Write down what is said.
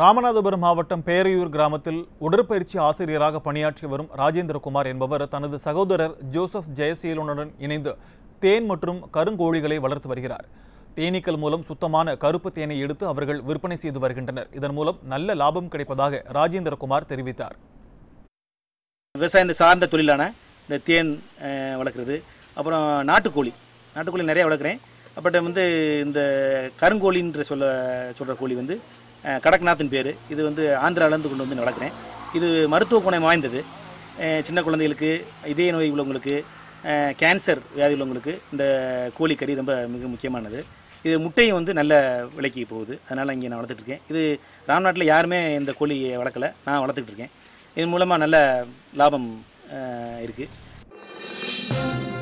ராமநாதபுரம் மாவட்டம் பேரையூர் கிராமத்தில் உடற்பயிற்சி ஆசிரியராக பணியாற்றி வரும் ராஜேந்திரகுமார் என்பவர் தனது சகோதரர் ஜோசப் ஜெயசீலனுடன் இணைந்து தேன் மற்றும் கருங்கோழிகளை வளர்த்து வருகிறார். தேனீக்கள் மூலம் சுத்தமான கருப்பு தேனை எடுத்து அவர்கள் விற்பனை செய்து வருகின்றனர். இதன் மூலம் நல்ல லாபம் கிடைப்பதாக ராஜேந்திரகுமார் தெரிவித்தார். விவசாயம் சார்ந்த தொழிலான இந்த தேன் வளர்க்குறது. அப்புறம் நாட்டுக்கோழி. நாட்டுக்கோழி நிறைய வளர்க்குறேன். பட் வந்து இந்த கருங்கோழின்ற சொல்ல சொல்கிற கோழி வந்து கடக்நாத்தின் பேர். இது வந்து ஆந்திராவிலேருந்து கொண்டு வந்து வளர்க்குறேன் இது மருத்துவ குணம் வாய்ந்தது. சின்ன குழந்தைகளுக்கு இதய நோய் உள்ளவங்களுக்கு கேன்சர் வியாதி உள்ளவங்களுக்கு இந்த கோழி கறி ரொம்ப மிக முக்கியமானது. இது முட்டையும் வந்து நல்ல விலைக்கு போகுது. அதனால் இங்கே நான் வளர்த்துட்ருக்கேன் இது ராம்நாட்டில் யாருமே இந்த கோழியை வளர்க்கல. நான் வளர்த்துக்கிட்டு இருக்கேன். இதன் மூலமாக நல்ல லாபம் இருக்குது